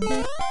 Música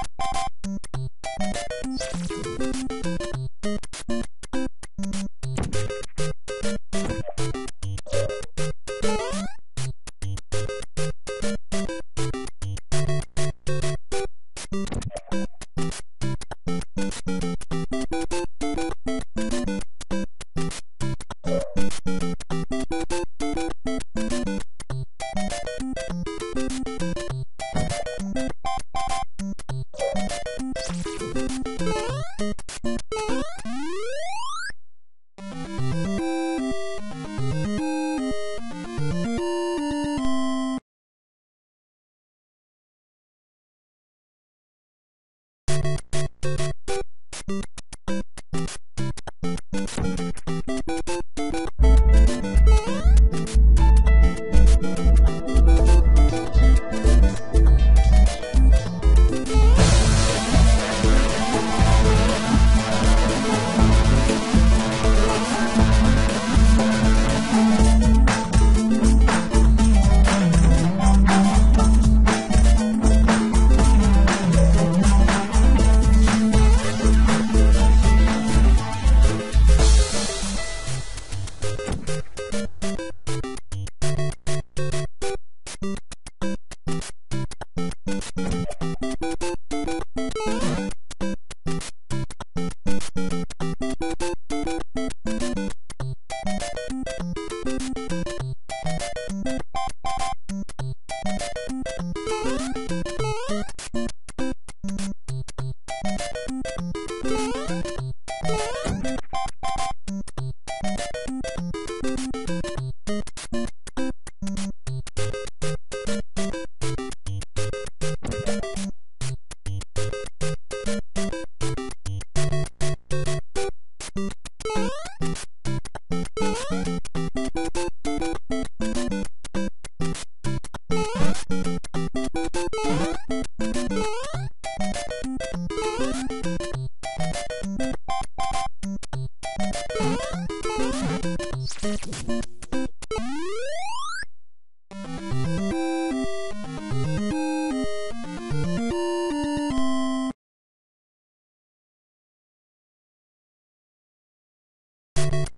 you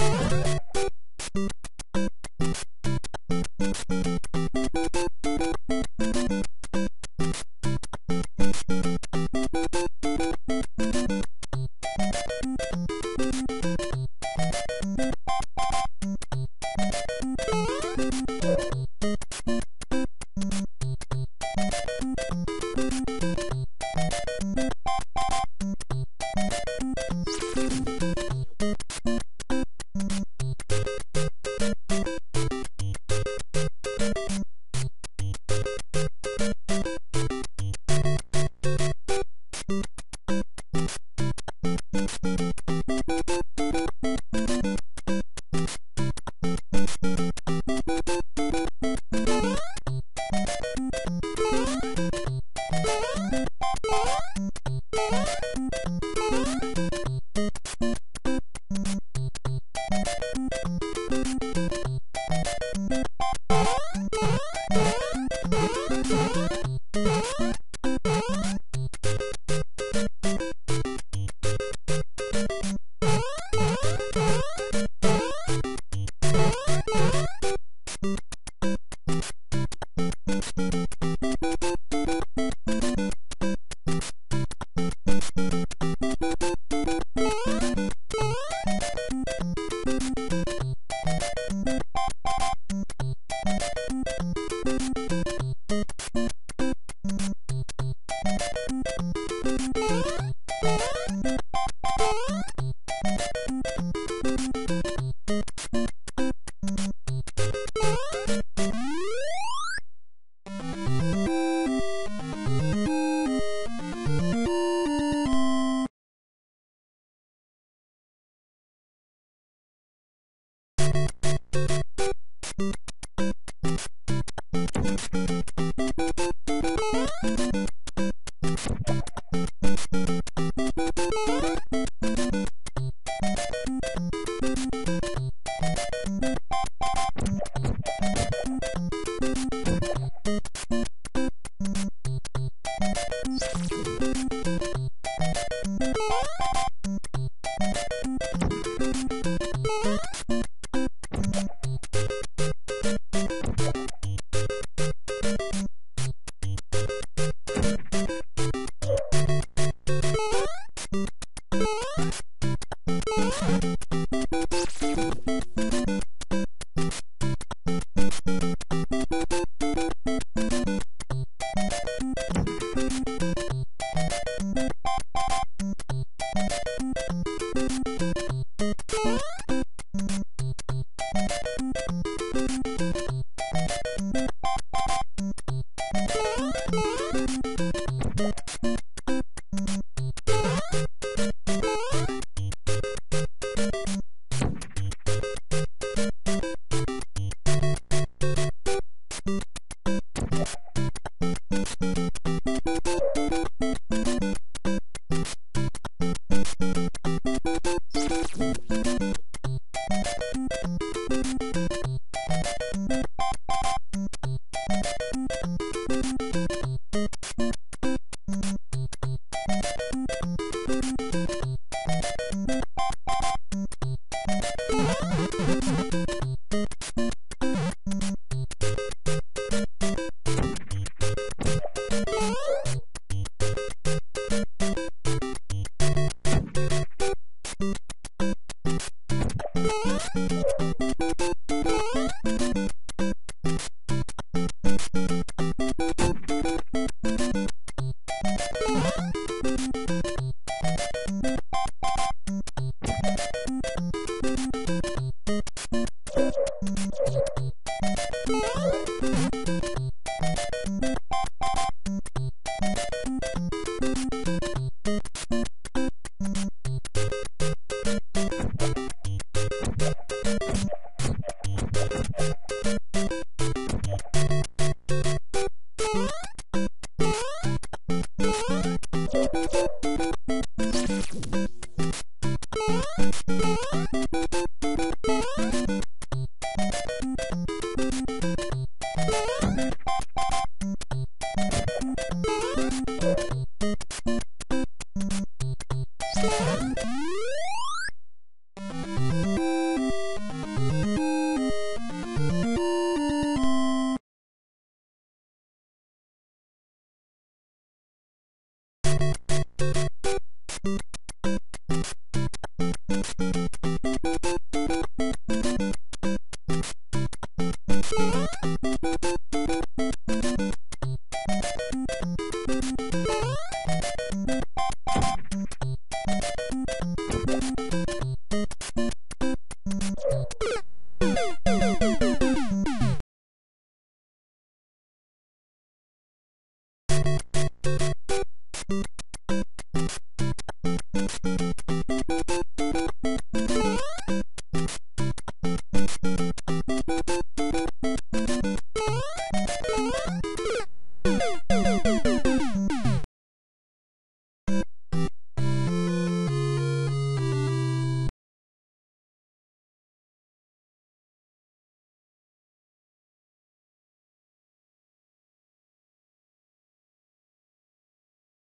Thank you. you